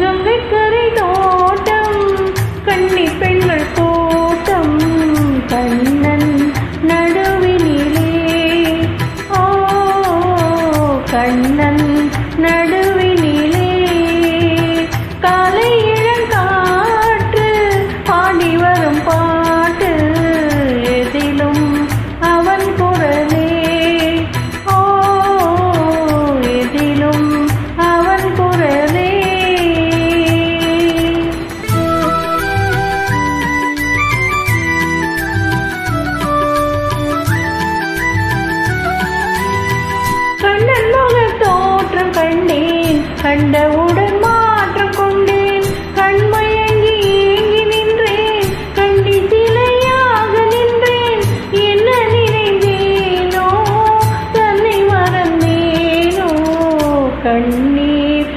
जब करेगा கண்டவுடன் மாற்றம் கொண்டேன். கண்மயங்கி ஏங்கி நின்றேன். கண்டி சிலையாக நின்றேன். என்ன நினைந்தேனோ தன்னை மறந்தேனோ கண்ணீர்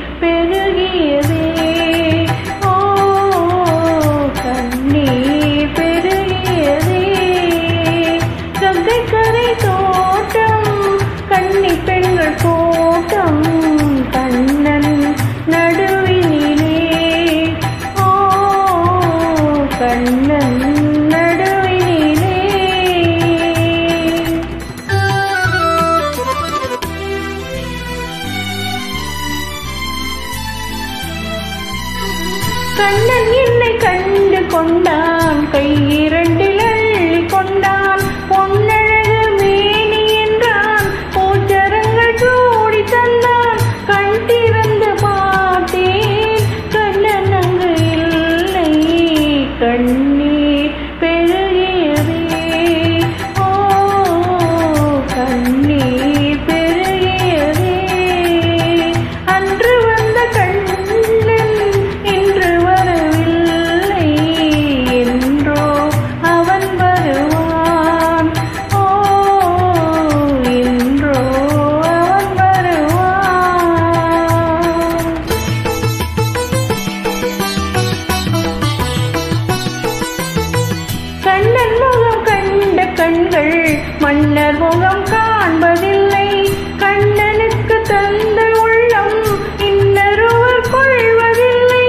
மன்னர் முகம் காண்பதில்லை. கண்ணனுக்கு தந்த உள்ளம் இன்னொருவர் கொள்வதில்லை.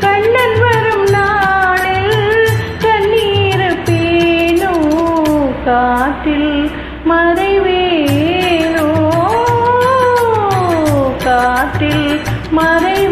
கண்ணன் வரும் நாளில் கண்ணீர் பேணோ காத்தில் மறைவேனோ? காத்தில் மறை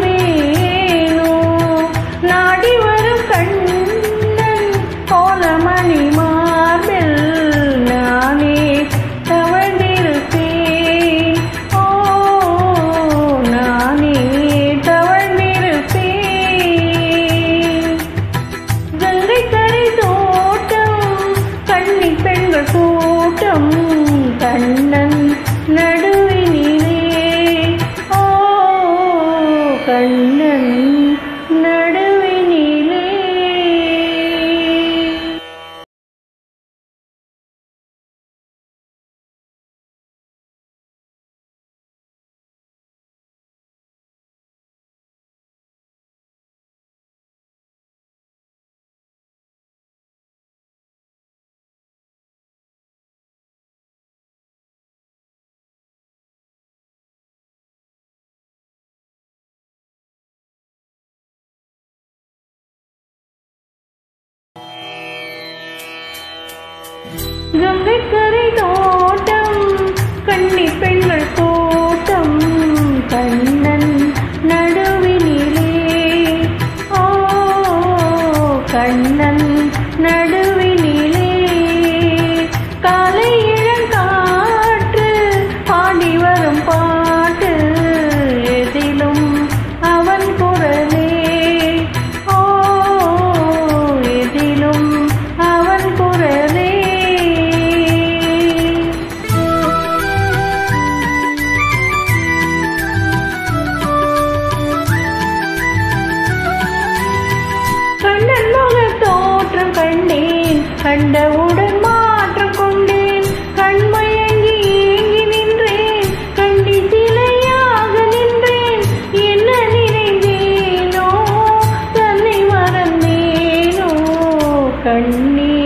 रंग करेगा கண்டவுடன் மாற்றம் கொண்டேன். கண் மயங்கி ஏங்கி நின்றேன். கண்டி சிலையாக நின்றேன். என்ன நினைந்தேனோ தன்னை மறந்தேனோ கண்ணீர்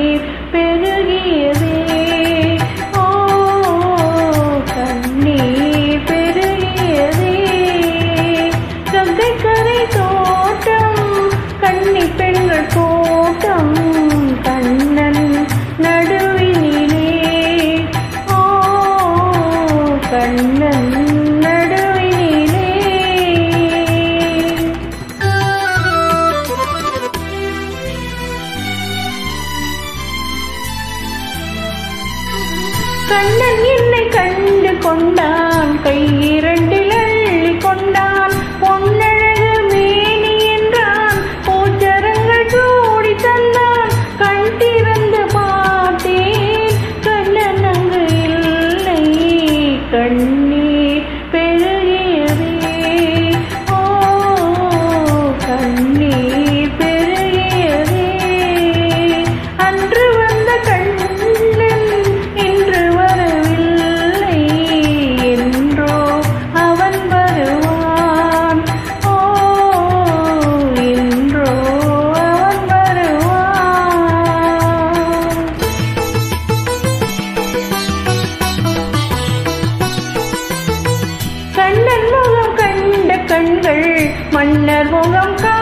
கண்கள் மன்னர் முகம் காண்பதில்லை